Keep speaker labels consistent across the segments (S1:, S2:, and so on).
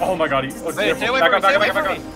S1: Oh my god, he. Oh,
S2: Wait,
S1: careful.
S2: stay away
S1: back up, back up, back up,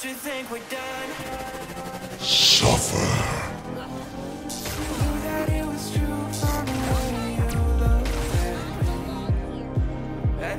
S3: Don't you think we're done?
S4: Suffer.
S3: That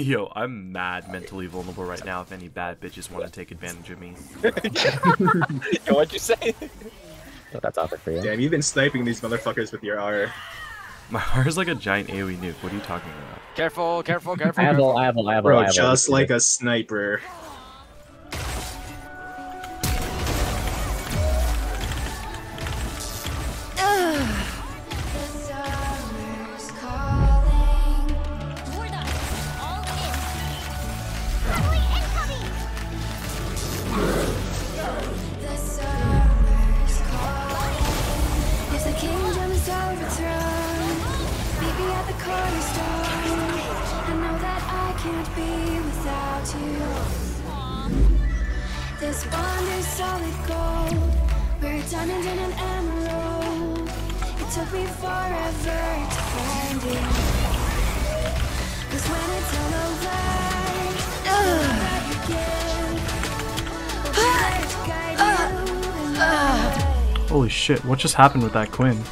S5: Yo, I'm mad mentally vulnerable right now if any bad bitches want to take advantage of me.
S2: Yo, what'd you say?
S6: So that's out there for you.
S7: Damn, you've been sniping these motherfuckers with your R.
S5: My R is like a giant AoE nuke. What are you talking about?
S2: Careful, careful, careful.
S6: I have
S2: careful.
S6: all, have all, I have all,
S7: Bro,
S6: I have all.
S7: just like a sniper.
S8: This bond is solid gold. We're a diamond an emerald. It took me forever to find it. Cause when it's all over, all that you give will be there to guide you in the way.
S9: Holy shit, what just happened with that Quinn?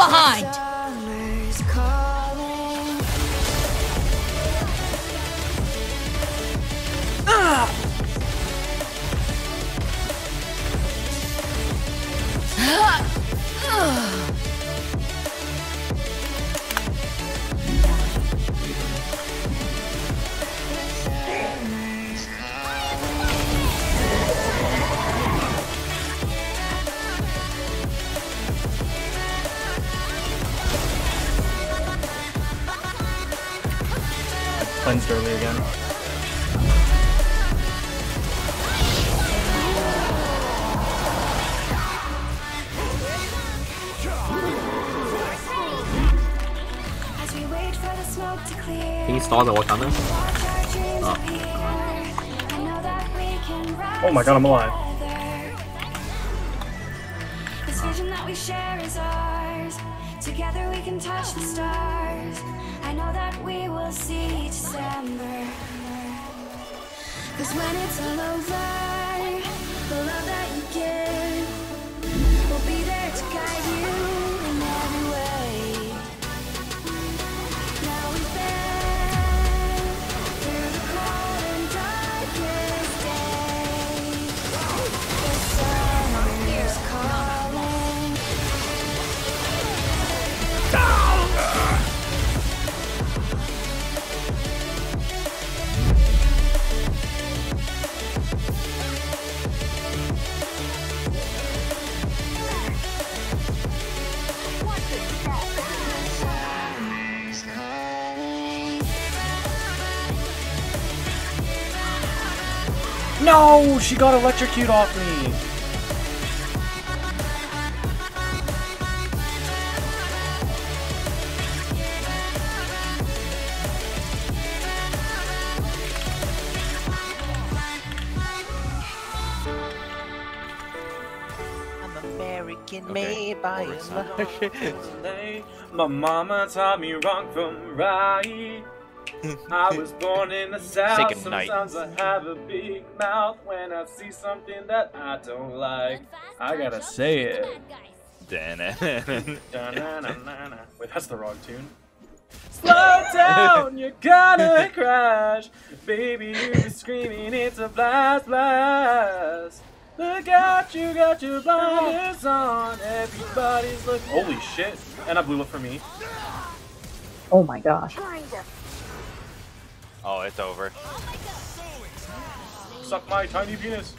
S10: Behind!
S8: Clear.
S6: Can you stall the Wakanda?
S8: watch our dreams appear. I know that we can rise
S1: Oh my god, I'm alive.
S8: This vision that we share is ours. Together we can touch the stars. I know that we will see December. Cause when it's all over,
S9: No, she got electrocuted off me.
S1: I'm
S9: Okay.
S1: made by a
S9: My mama taught me wrong from right. Mm-hmm. I was born in the south.
S1: goodnight.
S9: Sometimes I have a big mouth when I see something that I don't like. I gotta say it. Wait, that's the wrong tune. Slow down, you're gonna crash. Baby, you be screaming, it's a blast, blast. Look out, you got your blinders on. Everybody's looking. Holy shit. And I blew up for me.
S11: Oh my gosh.
S1: Oh, it's over.
S9: Suck my tiny penis.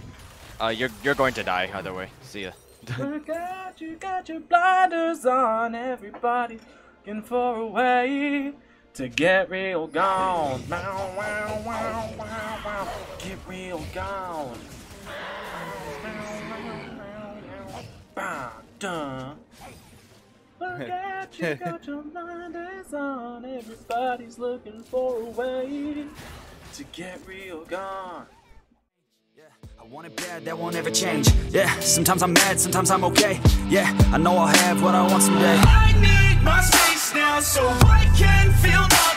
S1: Uh, you're you're going to die either way. See ya.
S9: Out, you got your blinders on. Everybody looking for a way to get real gone. Wow, wow, wow, wow, wow. Get real gone. Bah, duh. Look out, you got your blinders on. Everybody's looking for a way to get real gone.
S12: I want it bad, that won't ever change. Yeah, sometimes I'm mad, sometimes I'm okay. Yeah, I know I'll have what I want someday.
S6: I need my space now so I can feel my